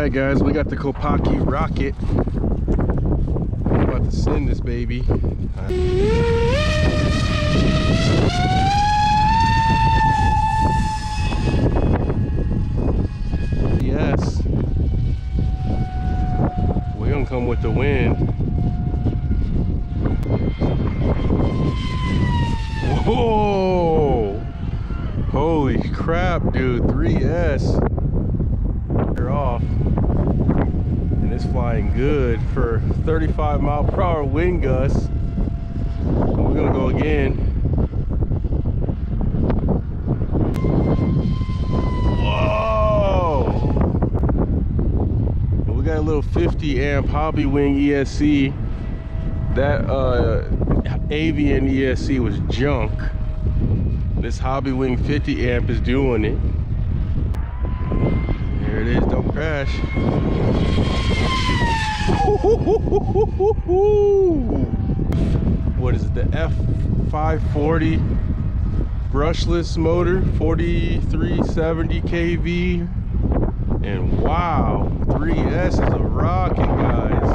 right, guys, we got the Kopaki rocket. I'm about to send this baby. Yes. We're gonna come with the wind. Whoa! Holy crap, dude. 3S. Off. And it's flying good for 35 mile per hour wind gusts. We're gonna go again. Whoa! We got a little 50 amp Hobby Wing ESC. That uh, Avian ESC was junk. This Hobby Wing 50 amp is doing it. There it is, don't crash. What is it, the F540 brushless motor, 4370 kV. And wow, 3S is a rocket, guys.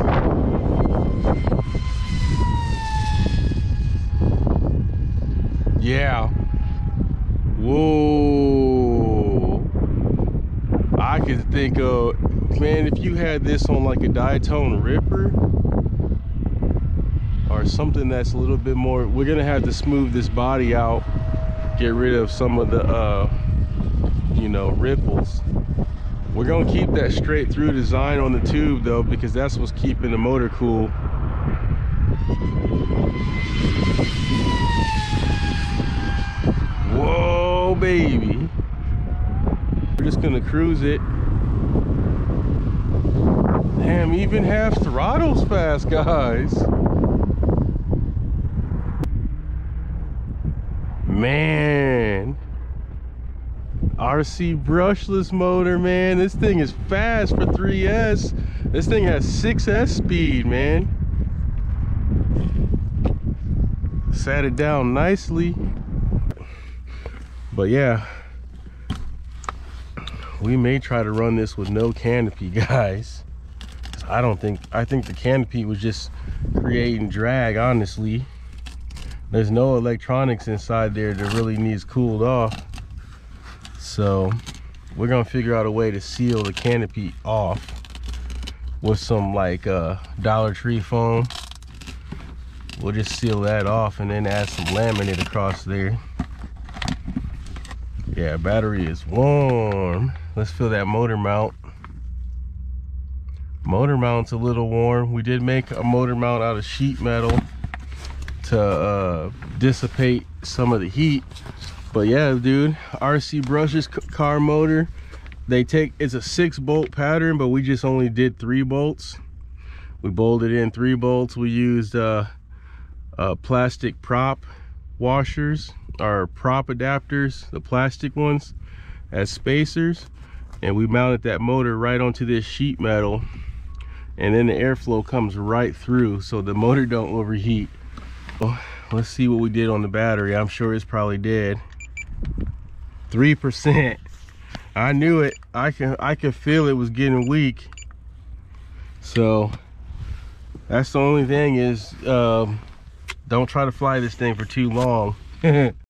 Yeah. Whoa. I could think of, man, if you had this on like a Diatone Ripper or something that's a little bit more, we're gonna have to smooth this body out, get rid of some of the, uh, you know, ripples. We're gonna keep that straight through design on the tube though, because that's what's keeping the motor cool. Whoa, baby. We're just gonna cruise it. Damn, even half throttles fast, guys. Man. RC brushless motor, man. This thing is fast for 3S. This thing has 6S speed, man. Sat it down nicely but yeah we may try to run this with no canopy guys i don't think i think the canopy was just creating drag honestly. There's no electronics inside there that really needs cooled off. So we're gonna figure out a way to seal the canopy off with some like uh dollar tree foam. We'll just seal that off and then add some laminate across there. Yeah battery is warm. Let's feel that motor mount motor mount's a little warm we did make a motor mount out of sheet metal to uh, dissipate some of the heat. But yeah dude rc brushless car motor they take it's a six bolt pattern but we just only did three bolts. We bolted in three bolts. We used uh, uh plastic prop washers our prop adapters the plastic ones as spacers. And we mounted that motor right onto this sheet metal and then the airflow comes right through so the motor don't overheat. Well, let's see what we did on the battery. I'm sure it's probably dead. Three percent. I knew it. I can i could feel it was getting weak. So that's the only thing is um, don't try to fly this thing for too long